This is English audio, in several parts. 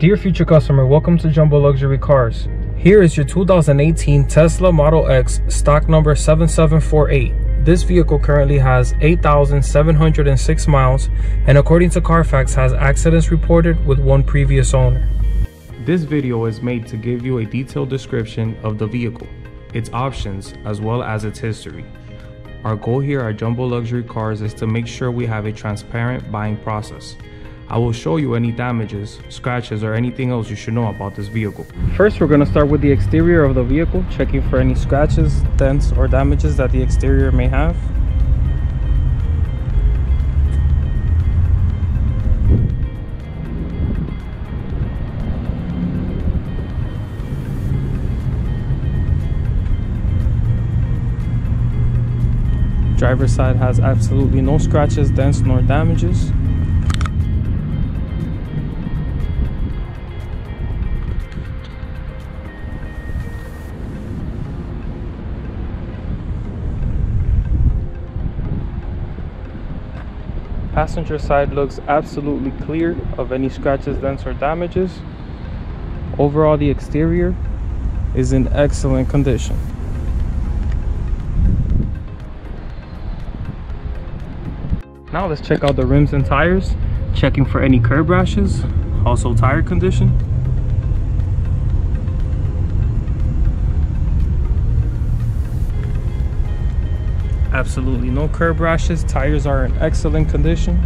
Dear future customer, welcome to Jumbo Luxury Cars. Here is your 2018 Tesla Model X stock number 7748. This vehicle currently has 8,706 miles and according to Carfax has accidents reported with one previous owner. This video is made to give you a detailed description of the vehicle, its options, as well as its history. Our goal here at Jumbo Luxury Cars is to make sure we have a transparent buying process. I will show you any damages, scratches, or anything else you should know about this vehicle. First, we're to start with the exterior of the vehicle, checking for any scratches, dents, or damages that the exterior may have. Driver's side has absolutely no scratches, dents, nor damages. Passenger side looks absolutely clear of any scratches, dents, or damages. Overall, the exterior is in excellent condition. Now let's check out the rims and tires, checking for any curb rashes, also tire condition. Absolutely no curb rashes. Tires are in excellent condition.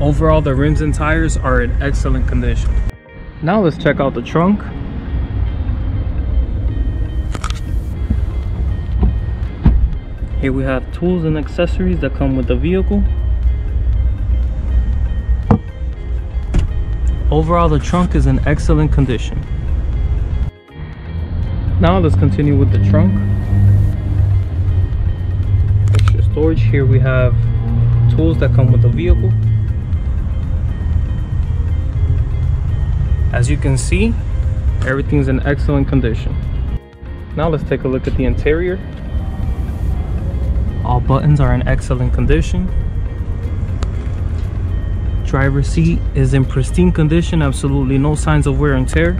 Overall, the rims and tires are in excellent condition. Now let's check out the trunk. Here we have tools and accessories that come with the vehicle. Overall, the trunk is in excellent condition. Now let's continue with the trunk. Extra storage. Here we have tools that come with the vehicle. As you can see, everything's in excellent condition. Now let's take a look at the interior. All buttons are in excellent condition. Driver seat is in pristine condition, absolutely no signs of wear and tear.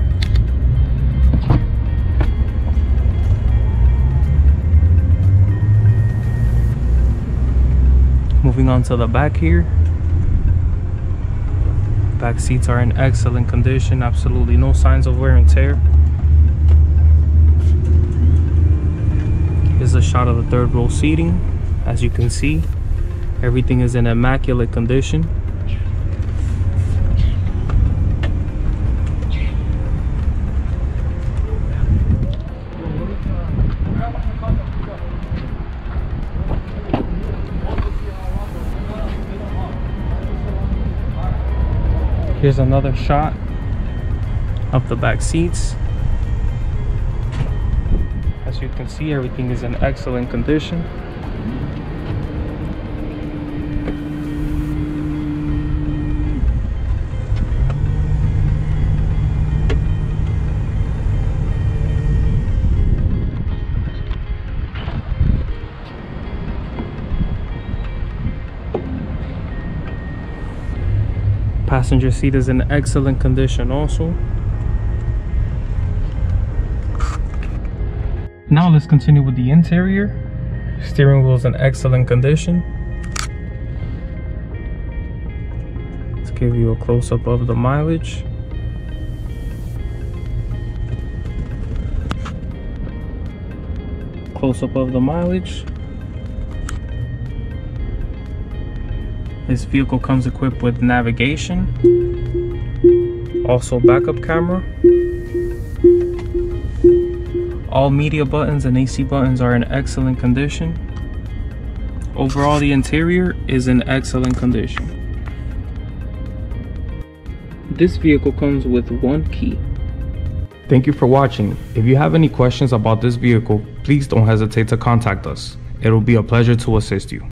Moving on to the back here. Back seats are in excellent condition, absolutely no signs of wear and tear. Here's a shot of the third row seating. As you can see, everything is in immaculate condition. Here's another shot of the back seats. As you can see, everything is in excellent condition. Passenger seat is in excellent condition also. Now let's continue with the interior. Steering wheel is in excellent condition. Let's give you a close-up of the mileage. Close-up of the mileage. This vehicle comes equipped with navigation, also backup camera. All media buttons and AC buttons are in excellent condition. Overall, the interior is in excellent condition. This vehicle comes with one key. Thank you for watching. If you have any questions about this vehicle, please don't hesitate to contact us. It will be a pleasure to assist you.